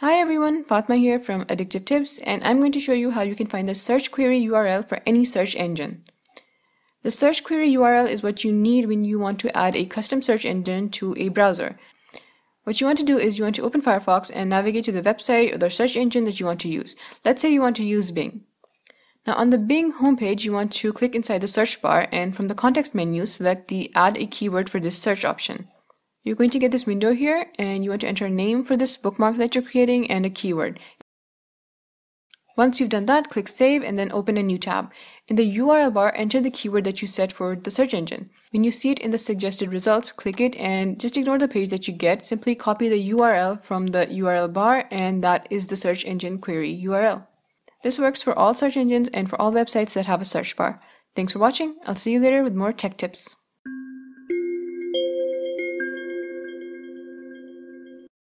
Hi everyone, Fatma here from Addictive Tips and I'm going to show you how you can find the search query URL for any search engine. The search query URL is what you need when you want to add a custom search engine to a browser. What you want to do is you want to open Firefox and navigate to the website or the search engine that you want to use. Let's say you want to use Bing. Now on the Bing homepage, you want to click inside the search bar and from the context menu, select the add a keyword for this search option. You're going to get this window here and you want to enter a name for this bookmark that you're creating and a keyword. Once you've done that, click Save and then open a new tab. In the URL bar, enter the keyword that you set for the search engine. When you see it in the suggested results, click it and just ignore the page that you get. Simply copy the URL from the URL bar and that is the search engine query URL. This works for all search engines and for all websites that have a search bar. Thanks for watching. I'll see you later with more tech tips.